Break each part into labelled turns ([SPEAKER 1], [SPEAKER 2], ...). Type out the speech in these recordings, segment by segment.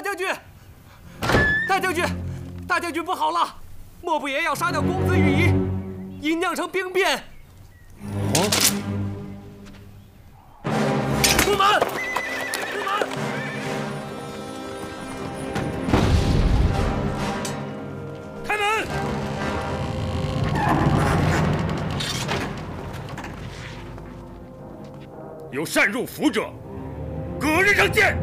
[SPEAKER 1] 大将军，大将军，大将军不好了！莫不爷要杀掉公子羽仪，已酿成兵变。哦！出门！出门！开门！
[SPEAKER 2] 有擅入府者，格日成
[SPEAKER 3] 剑。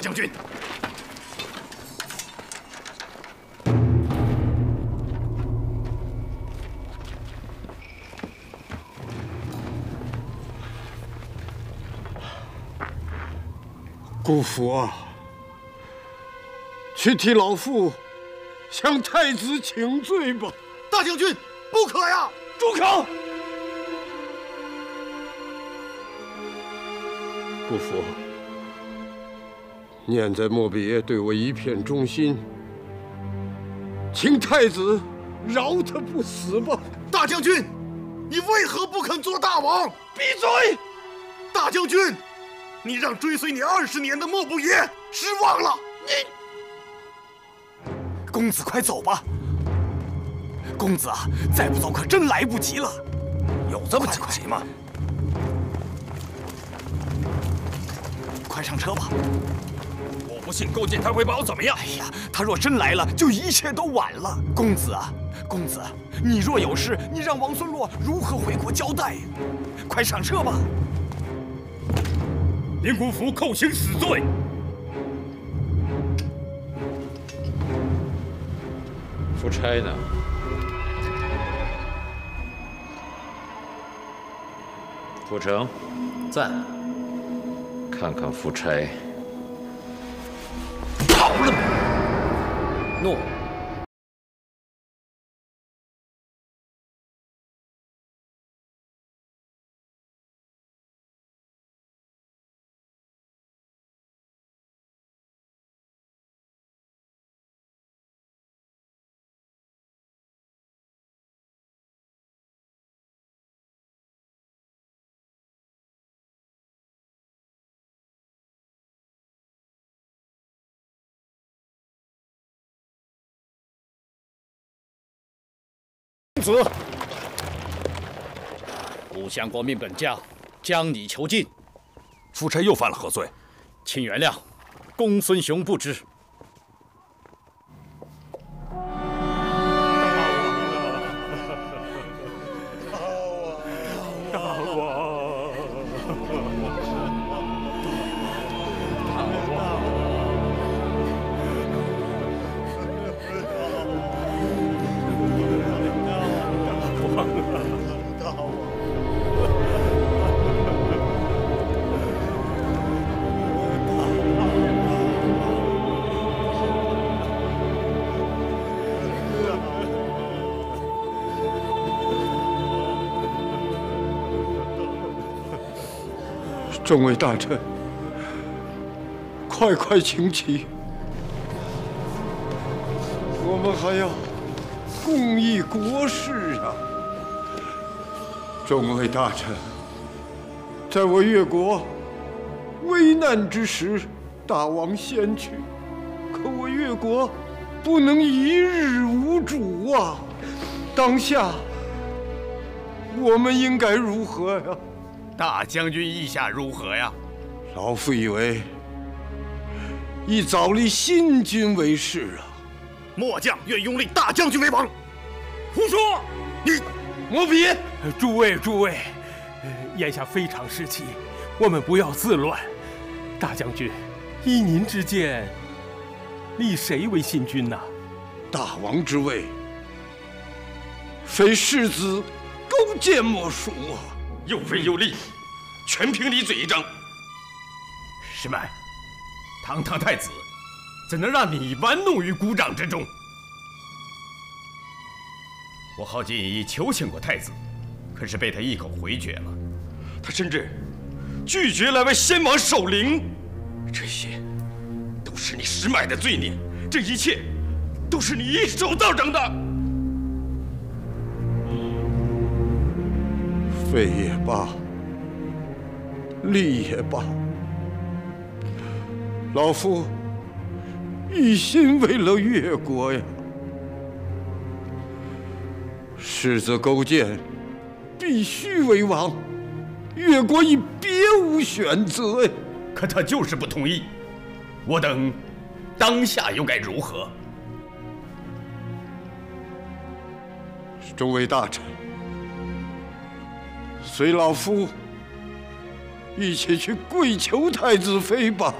[SPEAKER 3] 将军，
[SPEAKER 4] 姑父啊，去替老父向太子请罪吧。
[SPEAKER 3] 大将军，不可呀！
[SPEAKER 1] 住口！
[SPEAKER 4] 姑父。念在莫比耶对我一片忠心，请太子饶他不死吧。
[SPEAKER 3] 大将军，你为何不肯做大王？
[SPEAKER 1] 闭嘴！
[SPEAKER 3] 大将军，你让追随你二十年的莫不爷失望了。
[SPEAKER 5] 你，公子快走吧。公子啊，再不走可真来不及了。
[SPEAKER 3] 有这么紧急吗？
[SPEAKER 5] 快上车吧。
[SPEAKER 2] 不信勾践他会把我怎么样？
[SPEAKER 5] 哎呀，他若真来了，就一切都晚了。公子啊，公子，你若有事，你让王孙洛如何回国交代？快上车吧！
[SPEAKER 2] 林国福扣刑死罪。
[SPEAKER 6] 夫差呢？傅成，
[SPEAKER 7] 在。
[SPEAKER 6] 看看夫差。
[SPEAKER 7] 跑
[SPEAKER 8] 子，故相国命本将将你囚禁。
[SPEAKER 3] 夫差又犯了何罪？
[SPEAKER 8] 请原谅，公孙雄不知。
[SPEAKER 4] 众位大臣，快快请起，我们还要共议国事啊！众位大臣，在我越国危难之时，大王先去，可我越国不能一日无主啊！当下我们应该如何呀？
[SPEAKER 3] 大将军意下如何呀？
[SPEAKER 4] 老夫以为，宜早立新君为世啊！
[SPEAKER 3] 末将愿拥立大将军为王。
[SPEAKER 2] 胡说！
[SPEAKER 3] 你
[SPEAKER 1] 莫比，诸位诸位，眼下非常时期，我们不要自乱。大将军，依您之见，立谁为新君呢？
[SPEAKER 9] 大王之位，非世子勾践莫属啊！
[SPEAKER 10] 又非又立，全凭你嘴一张。
[SPEAKER 5] 石迈，堂堂太子，怎能让你玩弄于股掌之中？我耗尽已求请过太子，可是被他一口回绝了。
[SPEAKER 10] 他甚至拒绝来为先王守灵，这些都是你石迈的罪孽，这一切都是你一手造成的。
[SPEAKER 9] 废也罢，立也罢，老夫一心为了越国呀。世子勾践必须为王，越国已别无选择呀。
[SPEAKER 5] 可他就是不同意，我等当下又该如何？
[SPEAKER 9] 诸位大臣。随老夫一起去跪求太子妃吧。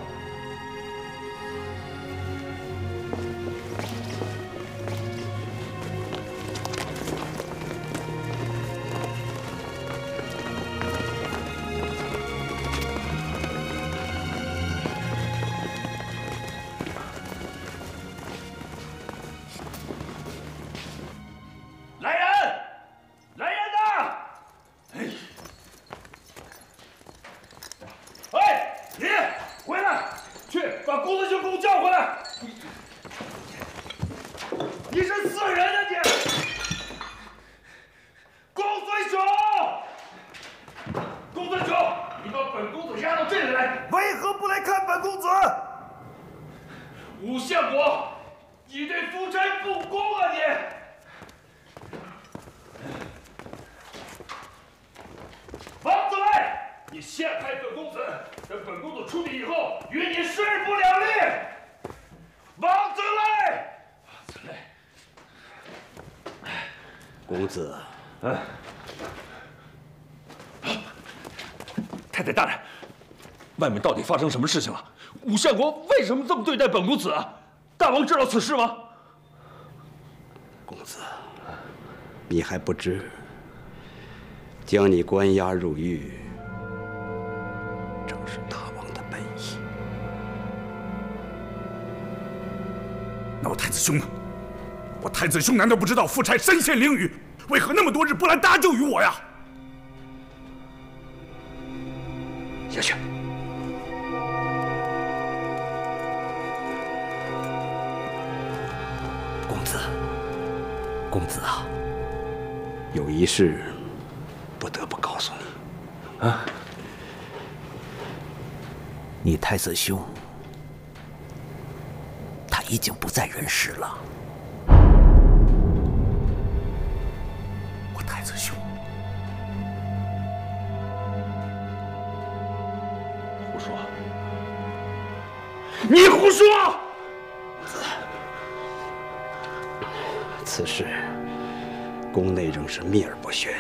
[SPEAKER 11] 子，
[SPEAKER 5] 嗯，太太大人，外面到底发生什么事情了？武相国为什么这么对待本公子啊？大王知道此事吗？
[SPEAKER 11] 公子，你还不知，将你关押入狱，正是大王的本意。
[SPEAKER 5] 那我太子兄呢？我太子兄难道不知道夫差身陷囹圄？为何那么多日不来搭救于我呀？
[SPEAKER 11] 下去。公子，公子啊，有一事不得不告诉你。啊，你太子兄他已经不在人世了。
[SPEAKER 5] 你胡说！
[SPEAKER 11] 此事宫内仍是秘而不宣，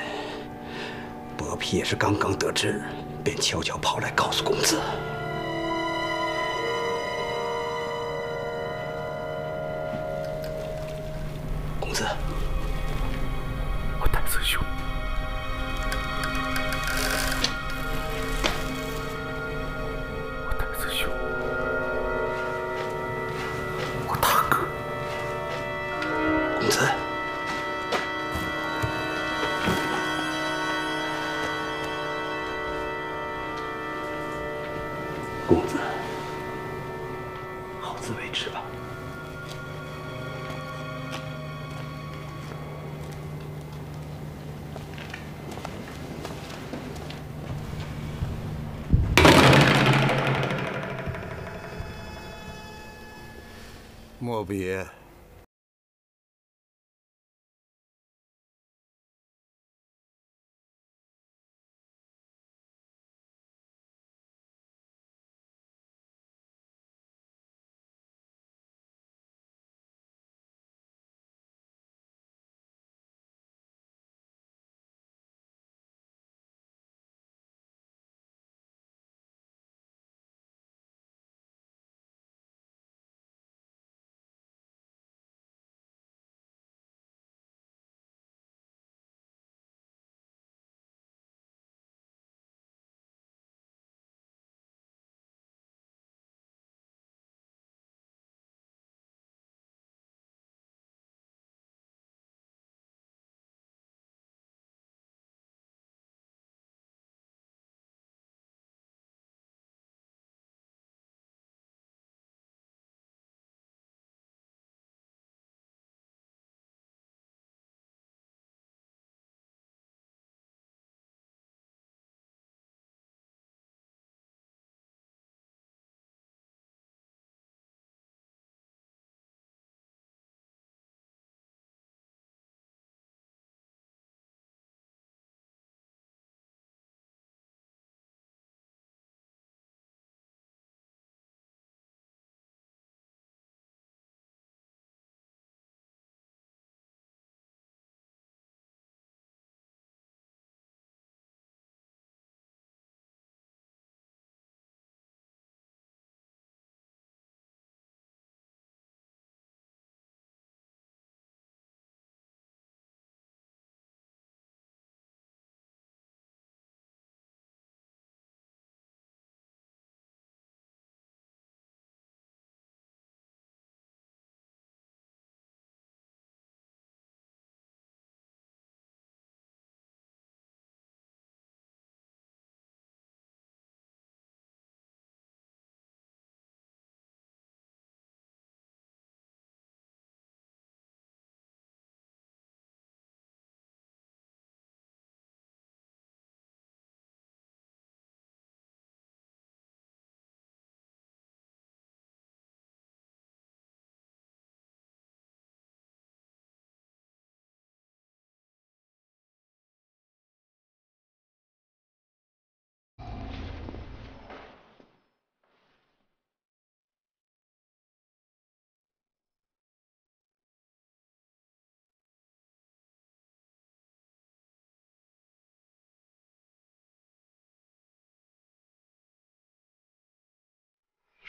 [SPEAKER 11] 薄皮也是刚刚得知，便悄悄跑来告诉公子。
[SPEAKER 9] 莫不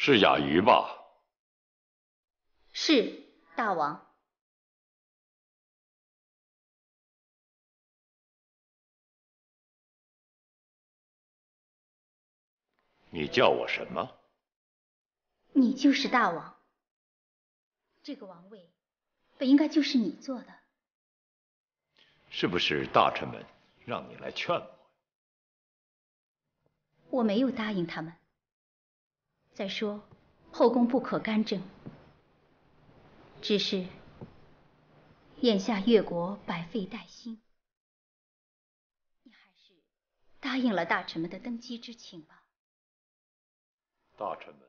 [SPEAKER 6] 是雅鱼吧？
[SPEAKER 12] 是大王。
[SPEAKER 6] 你叫我什么？
[SPEAKER 12] 你就是大王。这个王位本应该就是你做的。
[SPEAKER 6] 是不是大臣们让你来劝我？
[SPEAKER 12] 我没有答应他们。再说，后宫不可干政。只是眼下越国百废待兴，你还是答应了大臣们的登基之请吧。
[SPEAKER 6] 大臣们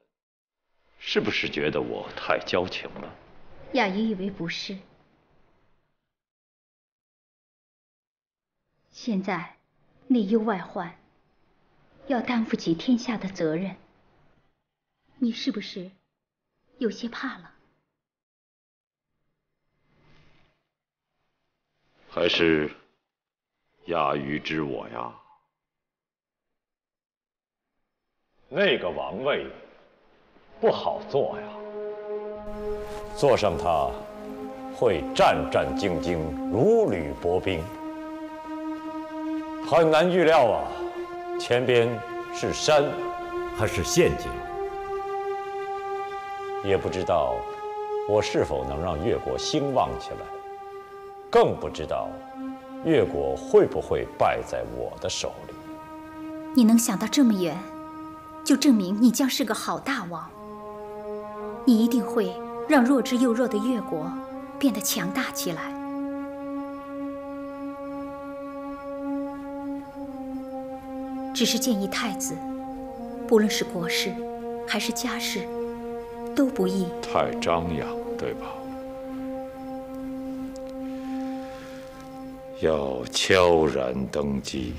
[SPEAKER 6] 是不是觉得我太矫情了？
[SPEAKER 12] 雅姨以为不是。现在内忧外患，要担负起天下的责任，你是不是有些怕了？
[SPEAKER 6] 还是亚鱼知我呀？那个王位不好坐呀，坐上它会战战兢兢，如履薄冰，很难预料啊，前边是山还是陷阱，也不知道我是否能让越国兴旺起来。更不知道越国会不会败在我的手里。
[SPEAKER 12] 你能想到这么远，就证明你将是个好大王。你一定会让弱智又弱的越国变得强大起来。只是建议太子，不论是国事还是家事，都不易
[SPEAKER 6] 太张扬，对吧？要悄然登基。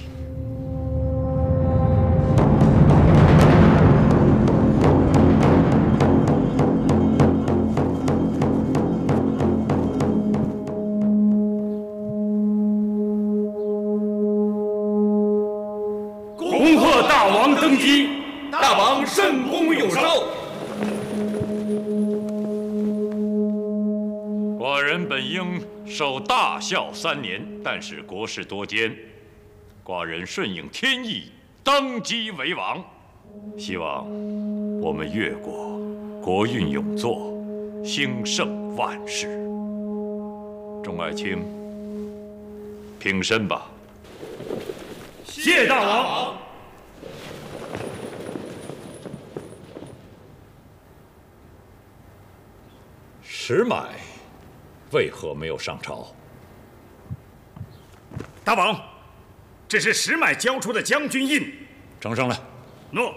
[SPEAKER 4] 大
[SPEAKER 6] 孝三年，但是国事多艰，寡人顺应天意，登基为王。希望我们越国国运永作，兴盛万世。众爱卿，平身吧。
[SPEAKER 4] 谢大王。
[SPEAKER 6] 石买为何没有上朝？
[SPEAKER 4] 大王，这是石买交出的将军印。
[SPEAKER 6] 呈上来。
[SPEAKER 4] 诺。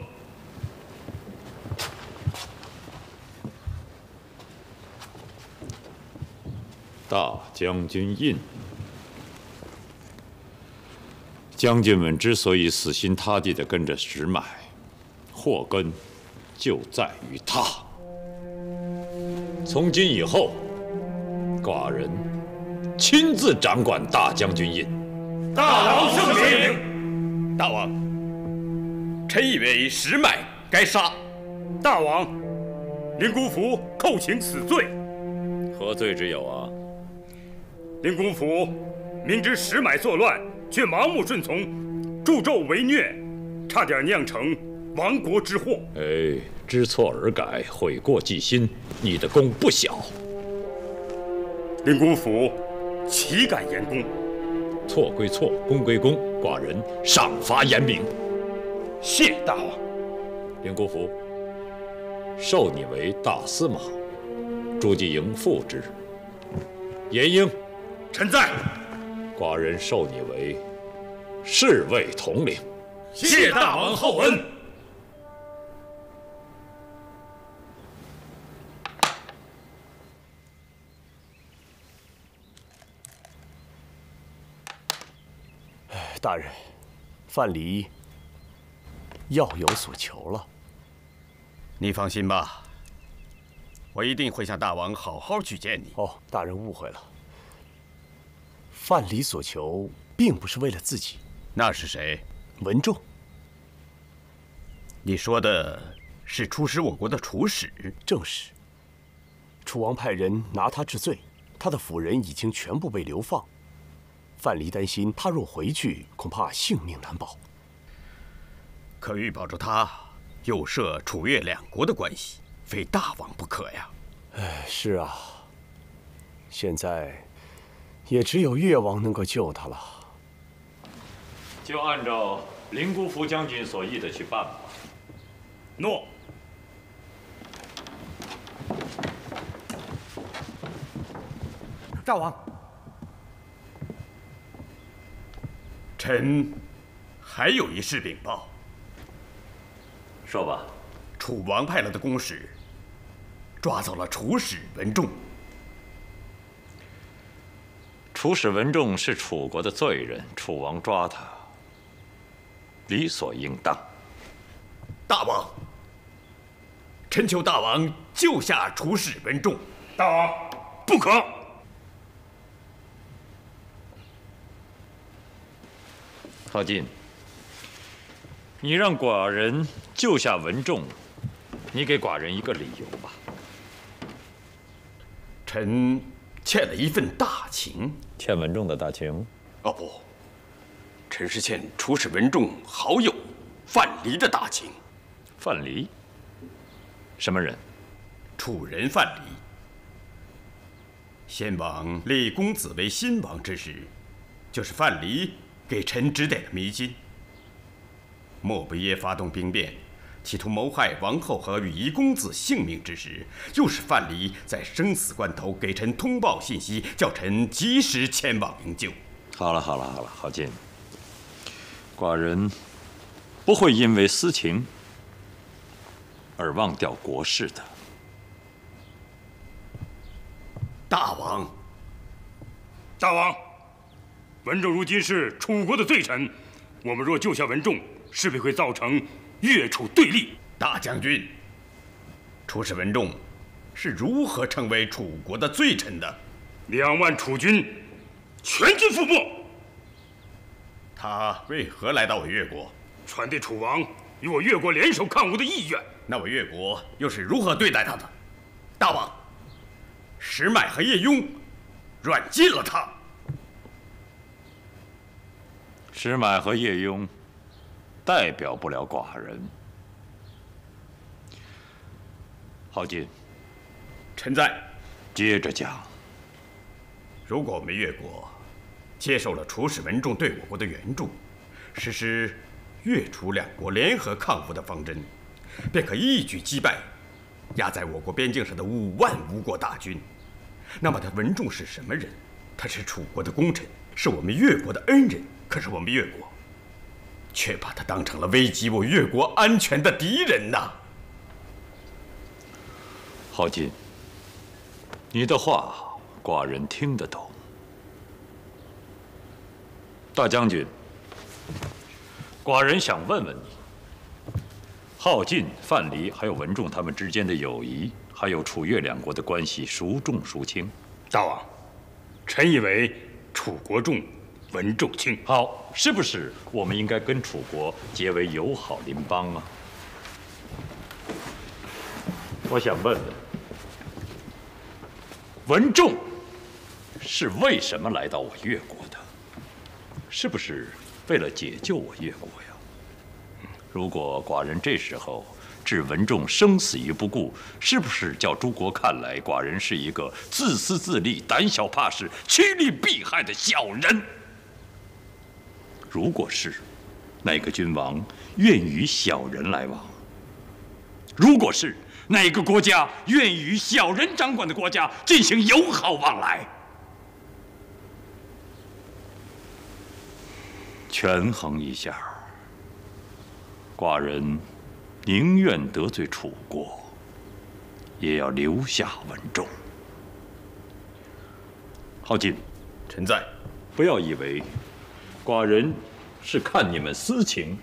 [SPEAKER 6] 大将军印。将军们之所以死心塌地的跟着石买，祸根就在于他。从今以后，寡人亲自掌管大将军印。
[SPEAKER 4] 大王圣明。大王，臣以为石迈该杀。大王，林姑父叩请死罪。
[SPEAKER 6] 何罪之有啊？
[SPEAKER 4] 林公甫明知石迈作乱，却盲目顺从，助纣为虐，差点酿成亡国之祸。
[SPEAKER 6] 哎，知错而改，悔过记心，你的功不小。
[SPEAKER 4] 林公甫岂敢言功？
[SPEAKER 6] 错归错，功归功，寡人赏罚严明。
[SPEAKER 4] 谢大王。
[SPEAKER 6] 林国福，授你为大司马，诸暨营副之。严英。
[SPEAKER 4] 臣在。
[SPEAKER 6] 寡人授你为侍卫统领。
[SPEAKER 4] 谢大王厚恩。
[SPEAKER 13] 大人，范蠡要有所求了。
[SPEAKER 10] 你放心吧，我一定会向大王好好举荐你。
[SPEAKER 13] 哦，大人误会了。范蠡所求并不是为了自己，
[SPEAKER 10] 那是谁？
[SPEAKER 13] 文仲。
[SPEAKER 10] 你说的是出使我国的楚使，
[SPEAKER 13] 正是。楚王派人拿他治罪，他的府人已经全部被流放。范蠡担心他若回去，恐怕性命难保。
[SPEAKER 10] 可欲保住他，又涉楚越两国的关系，非大王不可呀。
[SPEAKER 13] 哎，是啊。现在，也只有越王能够救他了。
[SPEAKER 6] 就按照林姑福将军所议的去办吧。
[SPEAKER 2] 诺。
[SPEAKER 1] 大王，
[SPEAKER 10] 臣还有一事禀报。
[SPEAKER 6] 说吧。
[SPEAKER 10] 楚王派来的公使抓走了楚使文仲。
[SPEAKER 6] 楚使文仲是楚国的罪人，楚王抓他，理所应当。
[SPEAKER 10] 大王，臣求大王救下楚使文仲。
[SPEAKER 2] 大王，不可。
[SPEAKER 6] 郝进，你让寡人救下文仲，你给寡人一个理由吧。
[SPEAKER 10] 臣欠了一份大情。
[SPEAKER 6] 欠文仲的大情？
[SPEAKER 10] 哦不，臣是欠出使文仲好友范蠡的大情。
[SPEAKER 6] 范蠡？什么人？
[SPEAKER 10] 楚人范蠡。先王立公子为新王之时，就是范蠡。给臣指点的迷津。莫不耶发动兵变，企图谋害王后和羽衣公子性命之时，又是范蠡在生死关头给臣通报信息，叫臣及时前往营救。
[SPEAKER 6] 好了好了好了，郝进，寡人不会因为私情而忘掉国事的。
[SPEAKER 10] 大王，
[SPEAKER 2] 大王。文仲如今是楚国的罪臣，我们若救下文仲，势必会造成越楚对立。
[SPEAKER 10] 大将军，出使文仲是如何成为楚国的罪臣的？
[SPEAKER 2] 两万楚军全军覆没。
[SPEAKER 10] 他为何来到我越国？
[SPEAKER 2] 传递楚王与我越国联手抗吴的意愿。
[SPEAKER 10] 那我越国又是如何对待他的？大王，石迈和叶雍软禁了他。
[SPEAKER 6] 石买和叶雍代表不了寡人。郝进，
[SPEAKER 10] 臣在。
[SPEAKER 6] 接着讲。
[SPEAKER 10] 如果我们越国接受了楚使文仲对我国的援助，实施越楚两国联合抗吴的方针，便可一举击败压在我国边境上的五万吴国大军。那么他文仲是什么人？他是楚国的功臣，是我们越国的恩人。可是我们越国，却把他当成了危及我越国安全的敌人呐！
[SPEAKER 6] 郝进，你的话寡人听得懂。大将军，寡人想问问你：郝进、范蠡还有文仲他们之间的友谊，还有楚越两国的关系，孰重孰轻？
[SPEAKER 2] 大王，臣以为楚国重。文仲卿，
[SPEAKER 6] 好，是不是我们应该跟楚国结为友好邻邦啊？我想问问，文仲是为什么来到我越国的？是不是为了解救我越国呀？如果寡人这时候置文仲生死于不顾，是不是叫诸国看来寡人是一个自私自利、胆小怕事、趋利避害的小人？如果是哪个君王愿与小人来往？如果是哪个国家愿与小人掌管的国家进行友好往来？权衡一下，寡人宁愿得罪楚国，也要留下文仲。浩进，
[SPEAKER 10] 臣在。
[SPEAKER 6] 不要以为。寡人是看你们私情，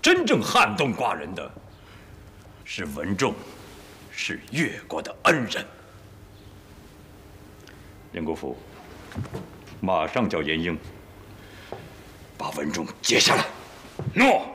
[SPEAKER 6] 真正撼动寡人的是文仲，是越国的恩人。林国府，马上叫严英把文仲接下来。
[SPEAKER 2] 诺。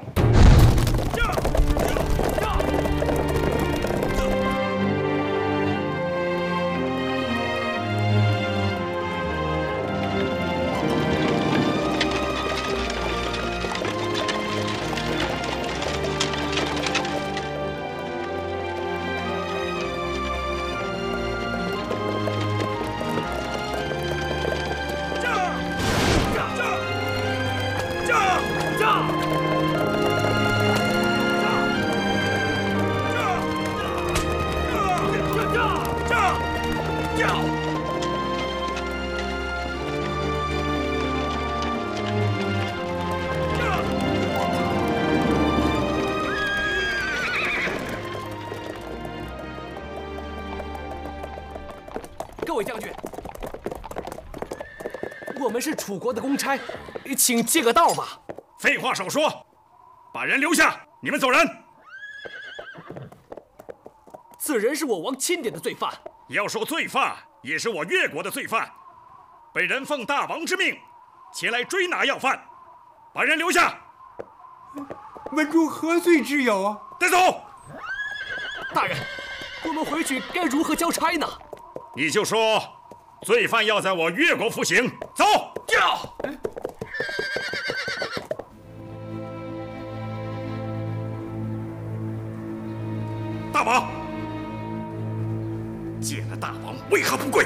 [SPEAKER 1] 们是楚国的公差，请借个道吧。
[SPEAKER 2] 废话少说，把人留下，你们走人。
[SPEAKER 1] 此人是我王钦点的罪犯。
[SPEAKER 2] 要说罪犯，也是我越国的罪犯，被人奉大王之命前来追拿要犯，把人留下。
[SPEAKER 14] 文仲何罪之有啊？
[SPEAKER 2] 带走。
[SPEAKER 1] 大人，我们回去该如何交差呢？
[SPEAKER 2] 你就说，罪犯要在我越国服刑。走。
[SPEAKER 1] 叫。
[SPEAKER 2] 大王，见了大王为何不跪？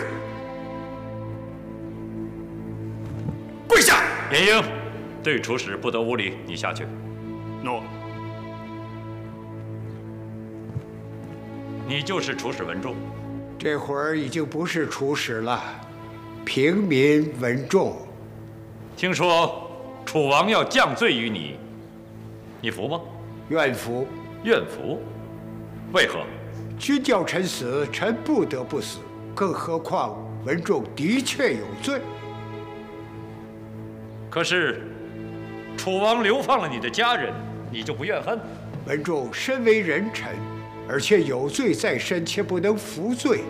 [SPEAKER 2] 跪下！
[SPEAKER 6] 严英，对楚使不得无礼，你下去。
[SPEAKER 2] 诺。
[SPEAKER 6] 你就是楚使文仲。
[SPEAKER 14] 这会儿已经不是楚使了，平民文仲。
[SPEAKER 6] 听说楚王要降罪于你，你服吗？
[SPEAKER 14] 愿服。
[SPEAKER 6] 愿服。为何？
[SPEAKER 14] 君叫臣死，臣不得不死。更何况文仲的确有罪。
[SPEAKER 6] 可是楚王流放了你的家人，你就不怨恨？
[SPEAKER 14] 文仲身为人臣，而且有罪在身，且不能服罪，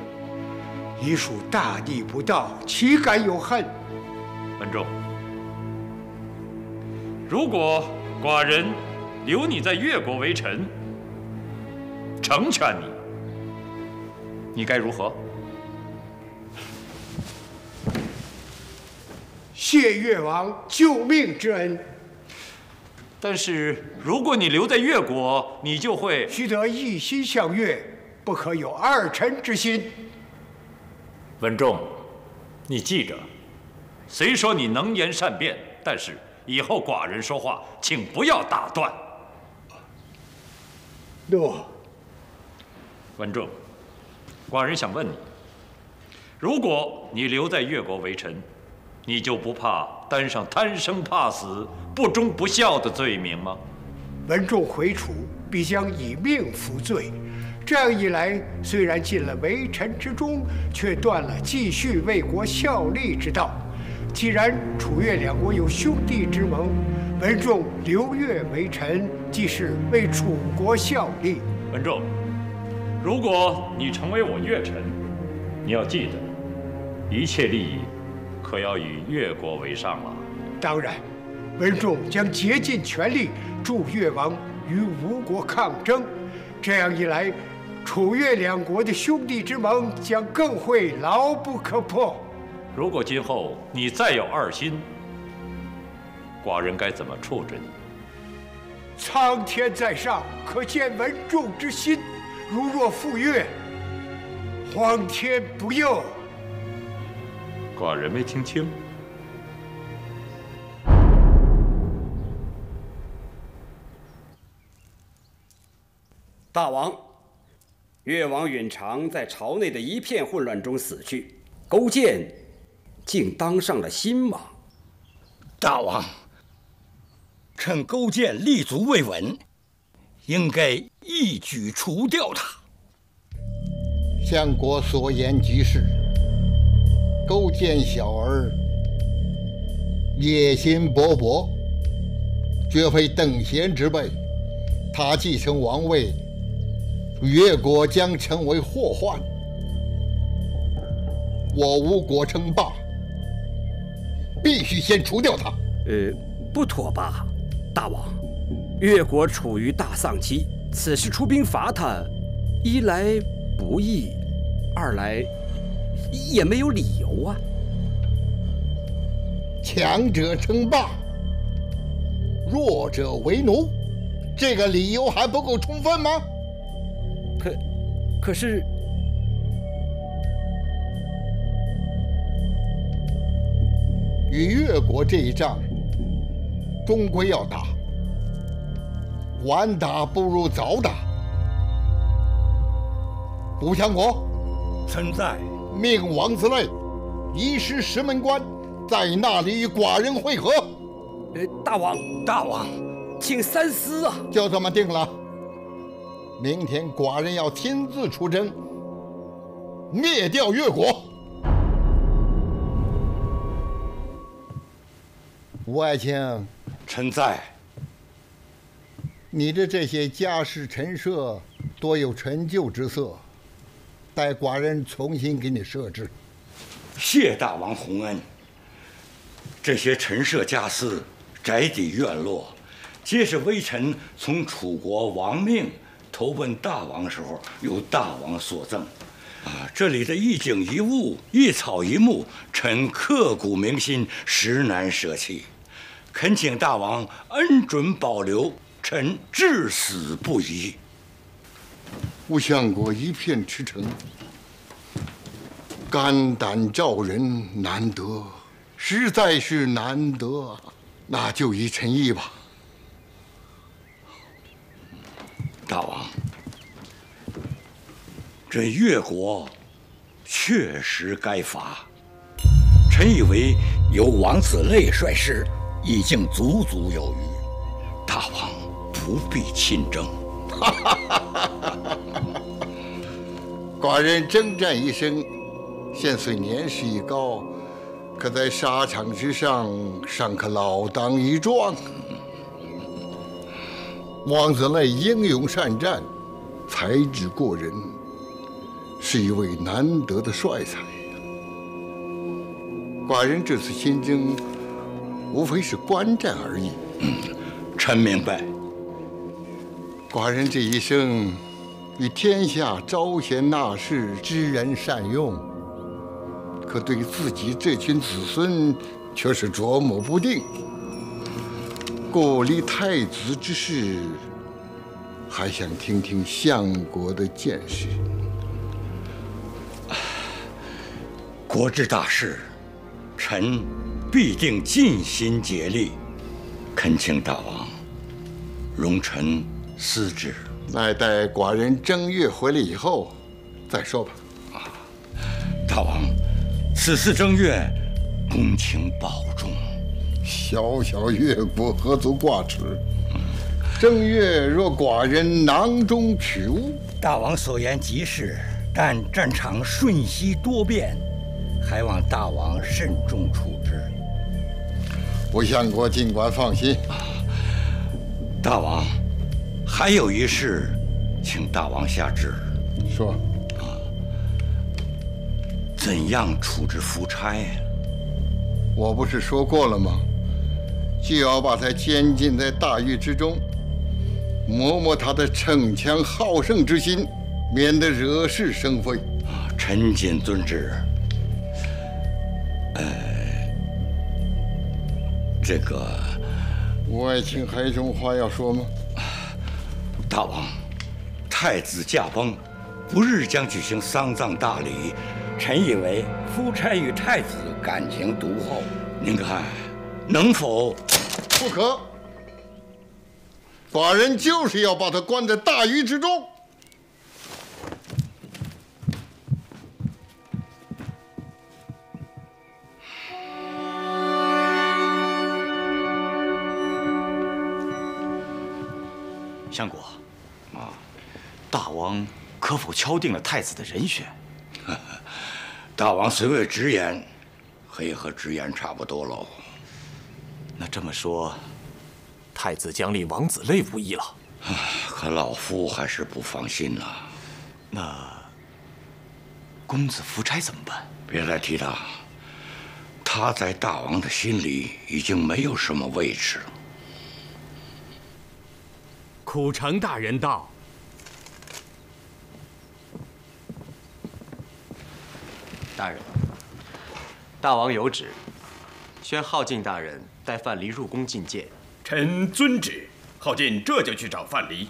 [SPEAKER 14] 已属大逆不道，岂敢有恨？
[SPEAKER 6] 文仲，如果寡人留你在越国为臣，成全你，你该如何？
[SPEAKER 14] 谢越王救命之恩。
[SPEAKER 6] 但是如果你留在越国，你就会
[SPEAKER 14] 须得一心向越，不可有二臣之心。
[SPEAKER 6] 文仲，你记着，虽说你能言善辩，但是以后寡人说话，请不要打断。
[SPEAKER 14] 诺。
[SPEAKER 6] 文仲，寡人想问你：如果你留在越国为臣，你就不怕担上贪生怕死、不忠不孝的罪名吗？
[SPEAKER 14] 文仲回楚，必将以命服罪。这样一来，虽然进了为臣之中，却断了继续为国效力之道。既然楚越两国有兄弟之盟，文仲留越为臣，即是为楚国效力。
[SPEAKER 6] 文仲。如果你成为我越臣，你要记得，一切利益可要以越国为上了。
[SPEAKER 14] 当然，文仲将竭尽全力助越王与吴国抗争。这样一来，楚越两国的兄弟之盟将更会牢不可破。
[SPEAKER 6] 如果今后你再有二心，寡人该怎么处置你？
[SPEAKER 14] 苍天在上，可见文仲之心。如若赴越，皇天不佑。
[SPEAKER 6] 寡人没听清。
[SPEAKER 11] 大王，越王允常在朝内的一片混乱中死去，勾践竟当上了新王。
[SPEAKER 15] 大王，趁勾践立足未稳，应该一举除掉他。
[SPEAKER 16] 相国所言极是。勾践小儿野心勃勃，绝非等闲之辈。他继承王位。越国将成为祸患，我吴国称霸，必须先除掉他。
[SPEAKER 11] 呃，不妥吧，大王？越国处于大丧期，此时出兵伐他，一来不易，二来也没有理由啊。
[SPEAKER 16] 强者称霸，弱者为奴，这个理由还不够充分吗？
[SPEAKER 11] 可，是，
[SPEAKER 16] 与越国这一仗，终归要打。晚打不如早打。吴强国，
[SPEAKER 15] 臣在。
[SPEAKER 16] 命王子类，移师石门关，在那里与寡人会合。
[SPEAKER 11] 呃，大王，
[SPEAKER 15] 大王，
[SPEAKER 11] 请三思啊！
[SPEAKER 16] 就这么定了。明天寡人要亲自出征灭掉越国。吴爱卿
[SPEAKER 15] 臣在
[SPEAKER 16] 你的这些家事陈设多有陈旧之色待寡人重新给你设置。
[SPEAKER 15] 谢大王洪恩这些陈设家私宅邸院落皆是微臣从楚国亡命投奔大王时候由大王所赠。啊，这里的一景一物、一草一木，臣刻骨铭心，实难舍弃。恳请大王恩准保留，臣至死不移。
[SPEAKER 16] 吴相国一片赤诚，肝胆照人难得，实在是难得。那就依臣意吧。
[SPEAKER 15] 大王。这越国确实该伐，臣以为由王子累率师已经足足有余，大王不必亲征。
[SPEAKER 16] 寡人征战一生，现虽年事已高，可在沙场之上尚可老当益壮。王子赖英勇善战，才智过人。是一位难得的帅才呀！寡人这次亲征，无非是观战而已。
[SPEAKER 15] 嗯，臣明白。
[SPEAKER 16] 寡人这一生，与天下招贤纳士、知人善用，可对自己这群子孙，却是琢磨不定。故立太子之事，还想听听相国的见识。
[SPEAKER 15] 国之大事，臣必定尽心竭力，恳请大王容臣思之。
[SPEAKER 16] 那待寡人正月回来以后再说吧。啊，
[SPEAKER 15] 大王，此次正月，恭请保重。
[SPEAKER 16] 小小越国何足挂齿？正月若寡人囊中取物，
[SPEAKER 15] 大王所言极是，但战场瞬息多变。还望大王慎重处置。
[SPEAKER 16] 吴相国尽管放心。
[SPEAKER 15] 大王，还有一事，请大王下旨。
[SPEAKER 16] 说。啊，
[SPEAKER 15] 怎样处置夫差？
[SPEAKER 16] 我不是说过了吗？就要把他监禁在大狱之中，磨磨他的逞强好胜之心，免得惹是生非。
[SPEAKER 15] 臣谨遵旨。呃，这个，
[SPEAKER 16] 吴爱卿还有什么话要说吗？
[SPEAKER 15] 大王，太子驾崩，不日将举行丧葬大礼。臣以为夫差与太子感情笃厚，您看能否？
[SPEAKER 16] 不可！寡人就是要把他关在大狱之中。
[SPEAKER 5] 相国，啊，大王可否敲定了太子的人选？
[SPEAKER 15] 大王虽未直言，可也和直言差不多喽。
[SPEAKER 5] 那这么说，太子将立王子累无疑了。
[SPEAKER 15] 可老夫还是不放心呐。
[SPEAKER 5] 那公子夫差怎么办？
[SPEAKER 15] 别再提他，他在大王的心里已经没有什么位置了。
[SPEAKER 17] 苦城大人到。
[SPEAKER 18] 大人，大王有旨，宣浩进大人带范蠡入宫觐见。
[SPEAKER 10] 臣遵旨，浩进这就去找范蠡。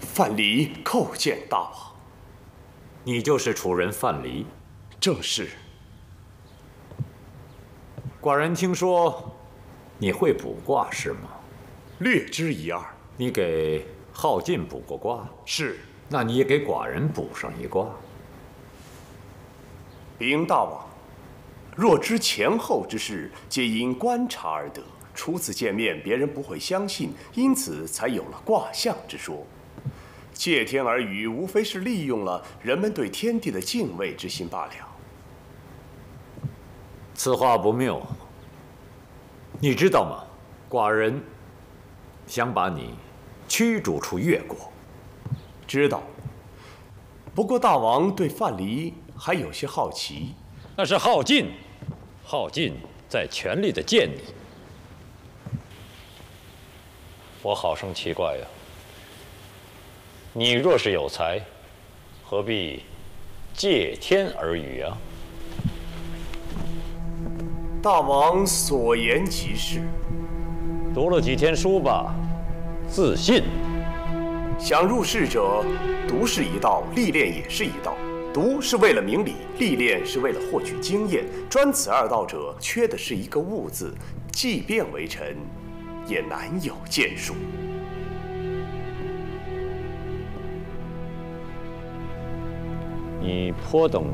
[SPEAKER 13] 范蠡叩见大王。
[SPEAKER 6] 你就是楚人范蠡？
[SPEAKER 13] 正是。
[SPEAKER 6] 寡人听说你会卜卦是吗？
[SPEAKER 13] 略知一二。
[SPEAKER 6] 你给浩进卜过卦？
[SPEAKER 13] 是。
[SPEAKER 19] 那你也给寡人卜上一卦。
[SPEAKER 13] 禀大王，若知前后之事，皆因观察而得。初次见面，别人不会相信，因此才有了卦象之说。借天而语，无非是利用了人们对天地的敬畏之心罢了。
[SPEAKER 19] 此话不谬。你知道吗？寡人想把你驱逐出越国。
[SPEAKER 13] 知道。不过大王对范蠡还有些好奇。
[SPEAKER 6] 那是耗尽，耗尽在全力的见你。我好生奇怪呀！你若是有才，何必借天而语啊？
[SPEAKER 13] 大王所言极是。
[SPEAKER 6] 读了几天书吧，自信。
[SPEAKER 13] 想入世者，读是一道，历练也是一道。读是为了明理，历练是为了获取经验。专此二道者，缺的是一个悟字。即便为臣。也难有建树。
[SPEAKER 6] 你颇懂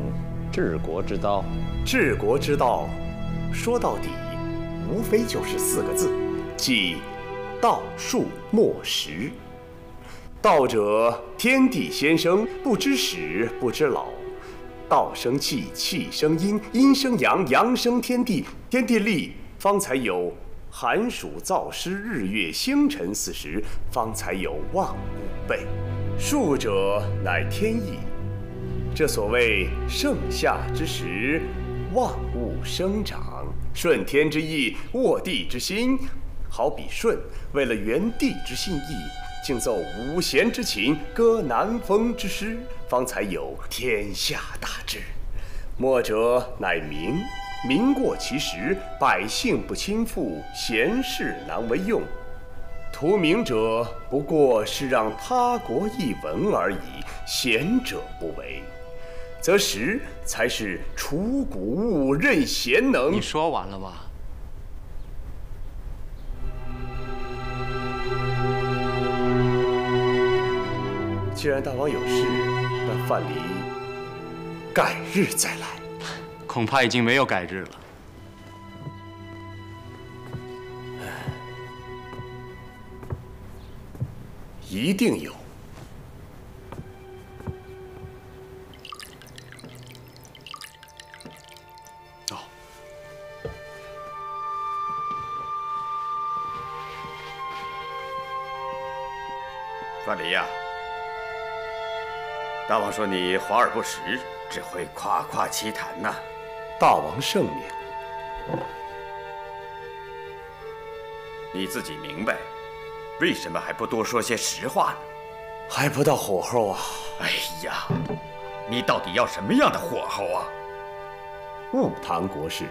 [SPEAKER 6] 治国之道。
[SPEAKER 13] 治国之道，说到底，无非就是四个字，即道、术、莫、识。道者，天地先生，不知始，不知老。道生气，气生阴，阴生阳，阳生天地，天地立，方才有。寒暑燥湿日月星辰四时，方才有万物备。术者乃天意。这所谓盛夏之时，万物生长，顺天之意，握地之心。好比舜为了圆地之心意，竟奏五弦之琴，歌南风之诗，方才有天下大治。末者乃明。民过其实，百姓不亲附，贤士难为用。图名者，不过是让他国一闻而已。贤者不为，则实才是除古物，任贤能。
[SPEAKER 18] 你说完了吗？
[SPEAKER 13] 既然大王有事，那范蠡改日再来。
[SPEAKER 18] 恐怕已经没有改日了。
[SPEAKER 13] 一定有。
[SPEAKER 10] 范蠡呀，大王说你华而不实，只会夸夸其谈呐。
[SPEAKER 13] 大王圣明，
[SPEAKER 10] 你自己明白，为什么还不多说些实话呢？
[SPEAKER 13] 还不到火候啊！
[SPEAKER 10] 哎呀，你到底要什么样的火候啊？
[SPEAKER 13] 勿谈国事。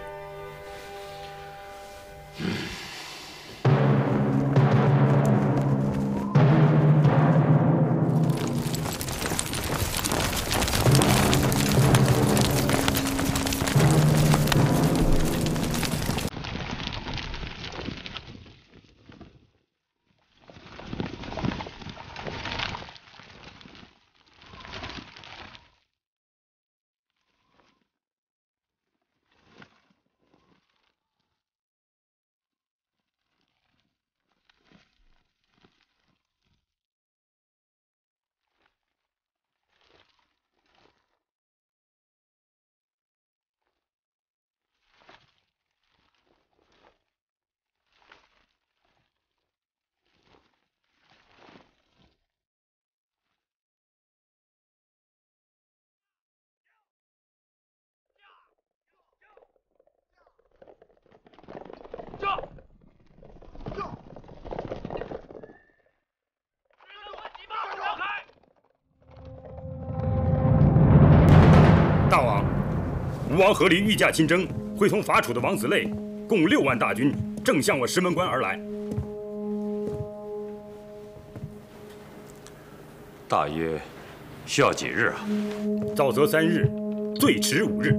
[SPEAKER 2] 吴王阖闾御驾亲征，会同伐楚的王子类共六万大军，正向我石门关而来。
[SPEAKER 6] 大约需要几日啊？
[SPEAKER 2] 早则三日，最迟五日。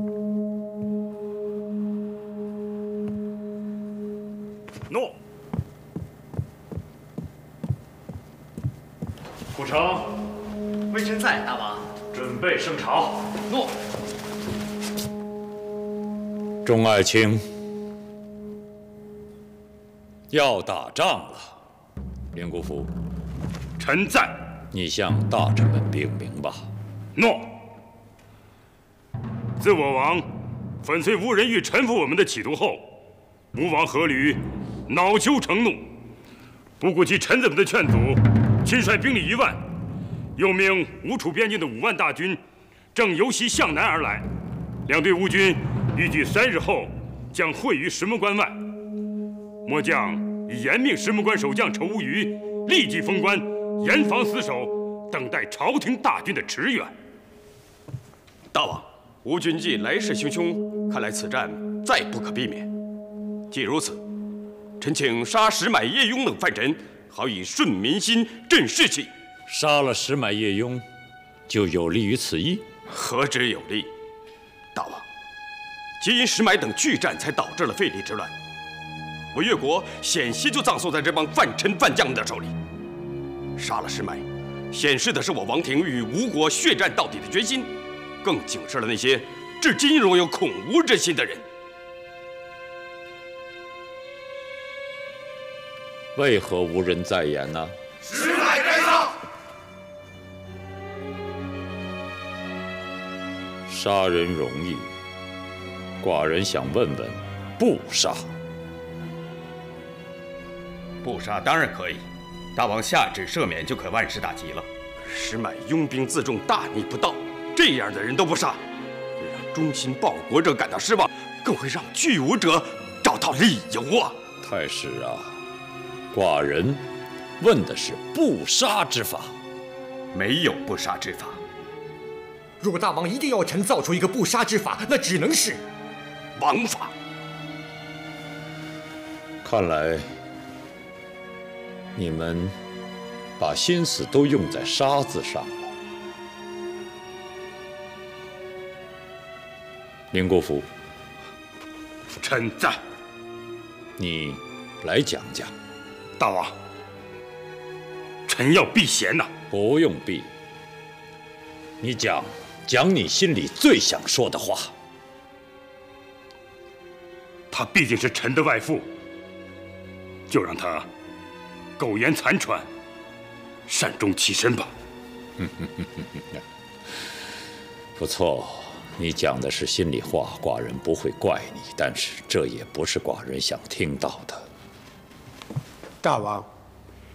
[SPEAKER 2] 诺。
[SPEAKER 6] 古城，
[SPEAKER 11] 微臣在，大王。
[SPEAKER 20] 准备升朝。
[SPEAKER 5] 诺。
[SPEAKER 6] 钟爱卿，要打仗了。林姑父，
[SPEAKER 2] 臣在。
[SPEAKER 6] 你向大臣们禀明吧。
[SPEAKER 2] 诺。自我王粉碎吴人欲臣服我们的企图后，吴王阖闾恼羞成怒，不顾及臣子们的劝阻，亲率兵力一万，又命吴楚边境的五万大军正由西向南而来。两队吴军预计三日后将会于石门关外。末将已严命石门关守将仇无虞立即封关，严防死守，等待朝廷大军的驰援。
[SPEAKER 10] 大王。吴军既来势汹汹，看来此战再不可避免。既如此，臣请杀石买叶雍等犯人，好以顺民心、振士气。
[SPEAKER 6] 杀了石买叶雍，就有利于此意？
[SPEAKER 10] 何止有利，大王，皆因石埋等拒战，才导致了废立之乱。我越国险些就葬送在这帮犯臣犯将的手里。杀了石埋，显示的是我王庭与吴国血战到底的决心。更警示了那些至今仍有恐吴之心的人。
[SPEAKER 6] 为何无人再言呢？
[SPEAKER 21] 石埋该杀。
[SPEAKER 6] 杀人容易，寡人想问问，不杀？
[SPEAKER 10] 不杀当然可以，大王下旨赦免就可万事大吉了。石满拥兵自重，大逆不道。这样的人都不杀，会让忠心报国者感到失望，更会让拒武者找到理由啊！
[SPEAKER 6] 太师啊，寡人问的是不杀之法，
[SPEAKER 10] 没有不杀之法。
[SPEAKER 5] 如果大王一定要臣造出一个不杀之法，那只能是
[SPEAKER 10] 王法。
[SPEAKER 6] 看来你们把心思都用在“杀”字上了。林国福，
[SPEAKER 2] 臣在。
[SPEAKER 6] 你来讲讲。
[SPEAKER 2] 大王，臣要避嫌呐。
[SPEAKER 6] 不用避，你讲讲你心里最想说的话。
[SPEAKER 2] 她毕竟是臣的外父，就让他苟延残喘，善终其身吧。
[SPEAKER 6] 不错。你讲的是心里话，寡人不会怪你，但是这也不是寡人想听到的。
[SPEAKER 14] 大王，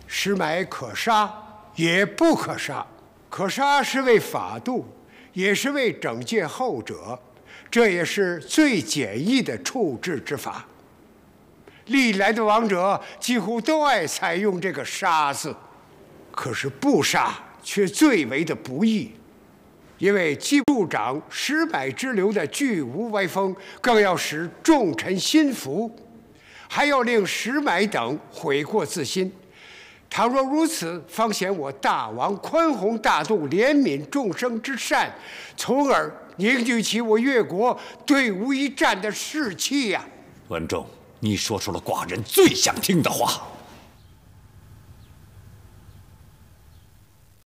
[SPEAKER 14] 石买可杀，也不可杀。可杀是为法度，也是为整戒后者，这也是最简易的处置之法。历来的王者几乎都爱采用这个“杀”字，可是不杀却最为的不易。因为既助长石买之流的巨无歪风，更要使众臣心服，还要令石买等悔过自新。倘若如此，方显我大王宽宏大度、怜悯众生之善，从而凝聚起我越国对吴一战的士气呀！
[SPEAKER 6] 文仲，你说出了寡人最想听的话。